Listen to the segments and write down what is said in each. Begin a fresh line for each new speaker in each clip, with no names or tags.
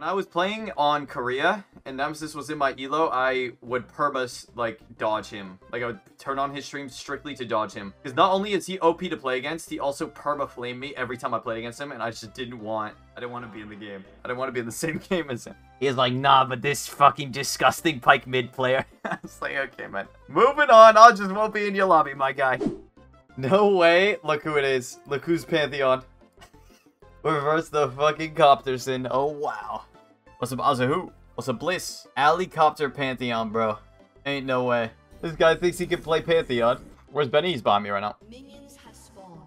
When I was playing on Korea and Nemesis was in my elo, I would perma like dodge him. Like I would turn on his stream strictly to dodge him. Because not only is he OP to play against, he also perma flame me every time I played against him, and I just didn't want I didn't want to be in the game. I didn't want to be in the same game as him. He He's like, nah, but this fucking disgusting Pyke mid player. I was like, okay, man. Moving on, I just won't be in your lobby, my guy. No way. Look who it is. Look who's Pantheon. Reverse the fucking Copterson. Oh, wow. What's up, who? What's up, Bliss? Alicopter Pantheon, bro. Ain't no way. This guy thinks he can play Pantheon. Where's Benny? He's behind me right now. Minions have spawned.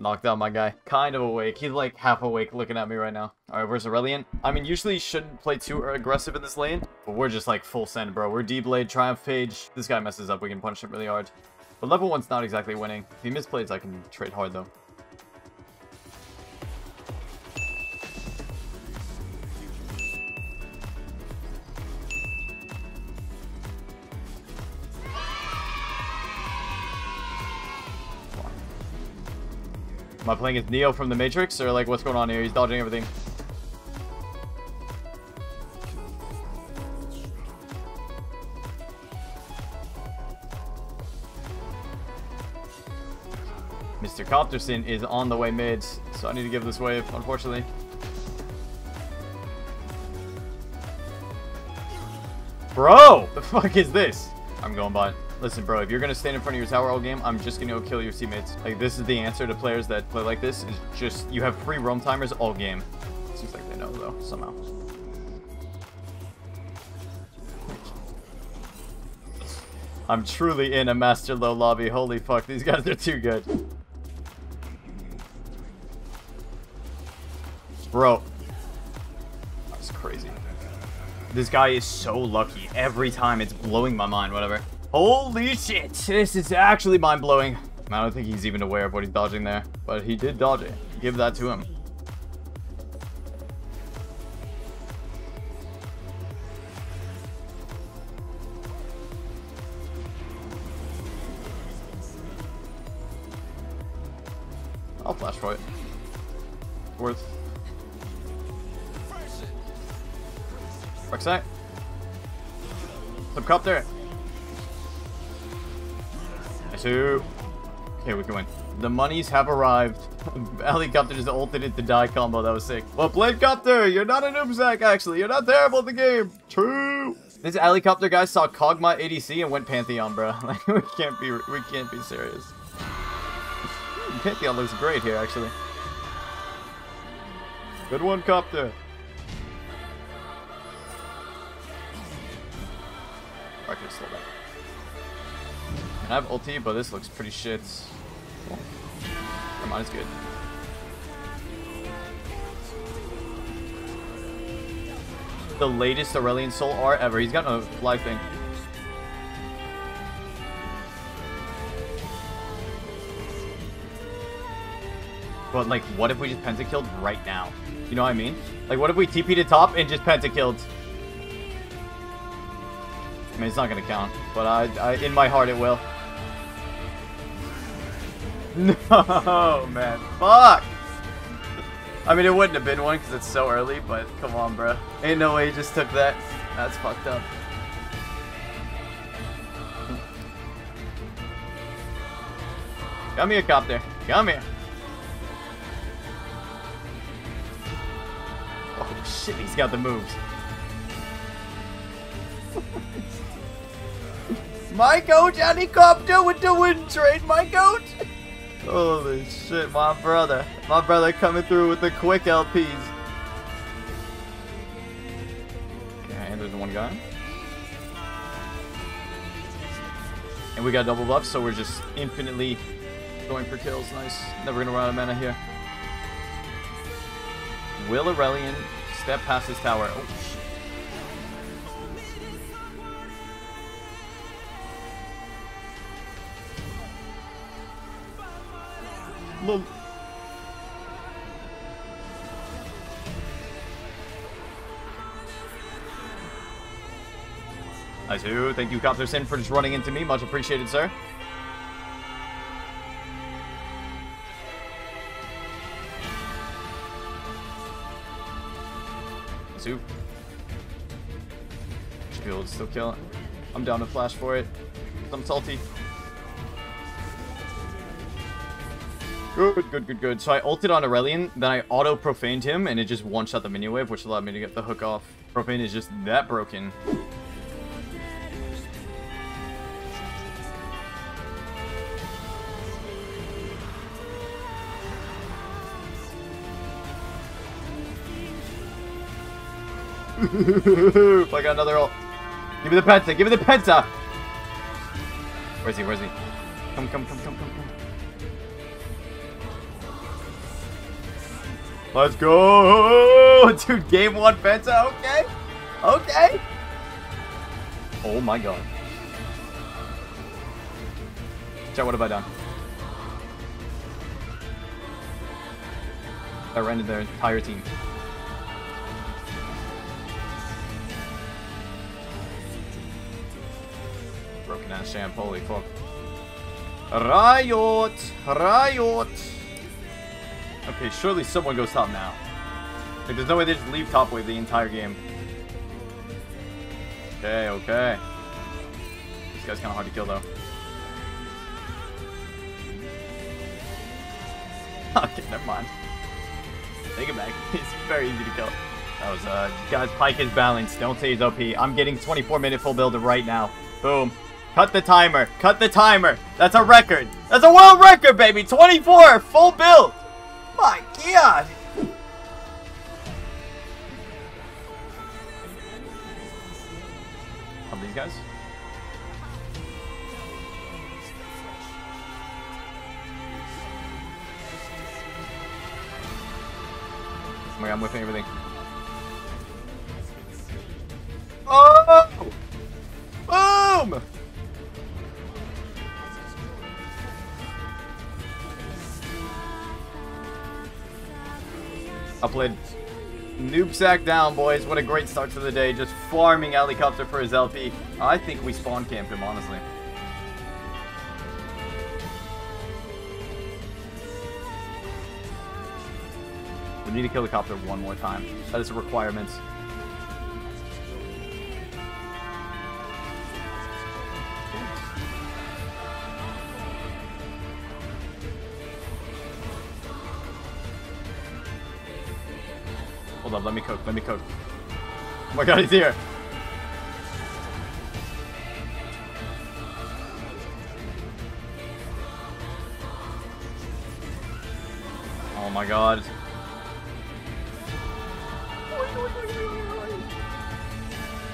Knocked out my guy. Kind of awake. He's like half awake looking at me right now. Alright, where's Aurelion? I mean, usually shouldn't play too aggressive in this lane, but we're just like full send, bro. We're D-Blade, Triumph Page. This guy messes up. We can punch him really hard. But level 1's not exactly winning. If he misplays, I can trade hard, though. Am I playing as Neo from the Matrix, or like what's going on here? He's dodging everything. Mr. Copterson is on the way mid, so I need to give this wave, unfortunately. Bro! The fuck is this? I'm going bot. Listen, bro, if you're gonna stand in front of your tower all game, I'm just gonna go kill your teammates. Like, this is the answer to players that play like this, is just, you have free roam timers all game. Seems like they know, though, somehow. I'm truly in a Master Low lobby. Holy fuck, these guys are too good. Bro. That's crazy. This guy is so lucky. Every time it's blowing my mind, whatever. Holy shit. This is actually mind-blowing. I don't think he's even aware of what he's dodging there. But he did dodge it. Give that to him. I'll flash it. Worth Rucksack. Subcopter. Nice. Okay, we can win. The monies have arrived. Helicopter just ulted into die combo. That was sick. Well played, Copter. You're not a noobsack, actually. You're not terrible at the game. True. This helicopter guy saw Kog'Maw ADC and went Pantheon, bro. Like we can't be we can't be serious. Hmm, Pantheon looks great here, actually. Good one, Copter. I could slow down. I have ulti, but this looks pretty shit. Cool. Mine is good. The latest Aurelion Sol R ever. He's got a life thing. But like, what if we just pentakilled right now? You know what I mean? Like, what if we TP to top and just pentakilled? I mean, it's not gonna count, but I, I, in my heart, it will. No, man, fuck. I mean, it wouldn't have been one because it's so early, but come on, bro. Ain't no way he just took that. That's fucked up. Come here, copter. Come here. Oh shit, he's got the moves. My coach, helicopter with the wind trade, my coach. Holy shit, my brother. My brother coming through with the quick LPs. Okay, there's one guy. And we got double buffs, so we're just infinitely going for kills. Nice. Never gonna run out of mana here. Will Aurelion step past his tower? Oh, Lol. I do. Thank you, Copterson, for just running into me. Much appreciated, sir. Soup. Should be able to still kill it. I'm down to flash for it. I'm salty. Good, good, good, good. So I ulted on Aurelion, then I auto-profaned him, and it just one-shot the minion wave, which allowed me to get the hook off. Profane is just that broken. I got another ult. Give me the penta, give me the penta! Where's he, where's he? Come, come, come, come, come, come. Let's go! Dude, game one penta, okay. Okay. Oh my god. Chat, what have I done? I rented their entire team. Broken ass champ, holy fuck. Riot! Riot! Okay, surely someone goes top now. Like, there's no way they just leave top wave the entire game. Okay, okay. This guy's kind of hard to kill, though. okay, never mind. Take it back. It's very easy to kill. That was, uh, guys, Pyke is balanced. Don't say he's OP. I'm getting 24 minute full build right now. Boom. Cut the timer. Cut the timer. That's a record. That's a world record, baby. 24 full build. My god. Of these guys? Oh my god, I'm whipping everything. Oh! Played Noob sack down, boys. What a great start to the day. Just farming helicopter for his LP. I think we spawn camp him, honestly. We need to kill the copter one more time. That is a requirement. Hold up, let me cook, let me cook. Oh my god, he's here! Oh my god.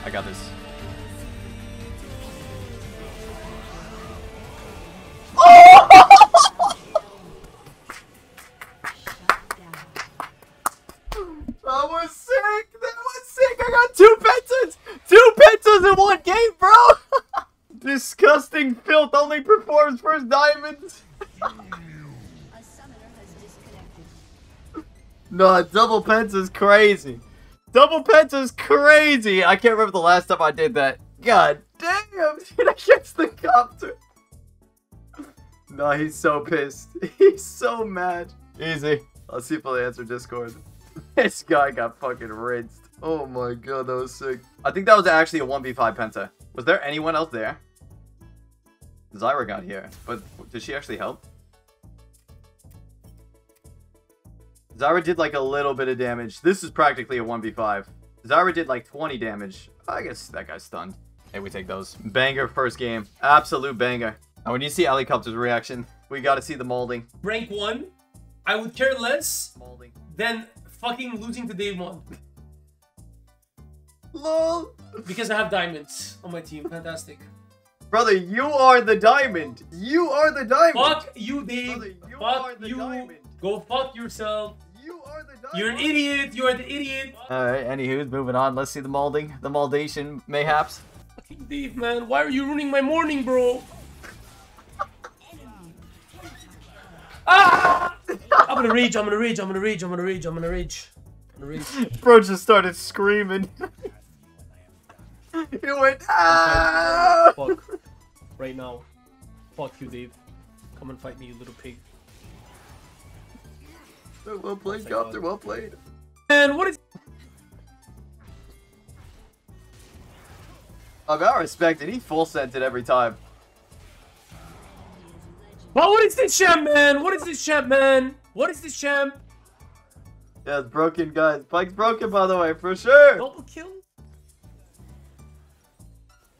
I got this. Disgusting filth only performs first diamonds! No, double penta is crazy. Double penta is crazy! I can't remember the last time I did that. God damn, dude, I catch the copter. No, he's so pissed. He's so mad. Easy. I'll see if I'll answer Discord. This guy got fucking rinsed. Oh my god, that was sick. I think that was actually a 1v5 penta. Was there anyone else there? Zyra got here, but did she actually help? Zyra did like a little bit of damage. This is practically a 1v5. Zyra did like 20 damage. I guess that guy's stunned. Hey, we take those. Banger first game. Absolute banger. And when you see Helicopter's reaction, we gotta see the molding.
rank 1, I would care less
Molding.
than fucking losing to day 1.
LOL!
Because I have diamonds on my team. Fantastic.
Brother, you are the diamond! You are the diamond!
Fuck you, Dave.
Brother, you are
Fuck
the
you.
diamond.
Go fuck yourself.
You are the diamond!
You're an idiot. You are the idiot.
Alright, anywho's moving on. Let's see the molding. The moldation, mayhaps.
Fucking Dave, man. Why are you ruining my morning, bro? ah! I'm gonna rage. I'm gonna rage. I'm gonna rage. I'm gonna rage. I'm gonna rage. I'm gonna rage.
Bro just started screaming. he went, ah!
Fuck right now. Fuck you, Dave. Come and fight me, you little pig.
Well played, Copter. Uh, well played.
And what is...
I got respect it. He full sent it every time.
Well, what is this champ, man? What is this champ, man? What is this champ?
Yeah, it's broken, guys. Pyke's broken, by the way, for sure.
Double kill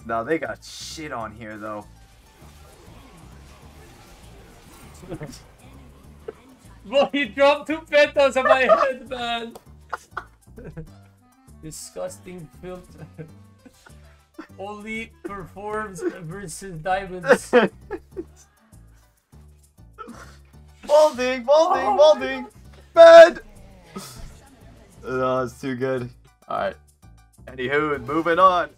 no, they got shit on here, though.
Bro, he dropped two pentas on my head, man. Disgusting filter. Only performs versus diamonds.
Balding, balding,
Oh,
balding. Bad. No, it's too good. Alright. Anywho, moving on.